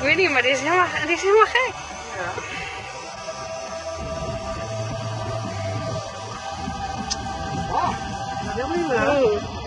ik weet niet, maar die is helemaal, die is helemaal gek. Ja. Oh, dat is helemaal niet meer.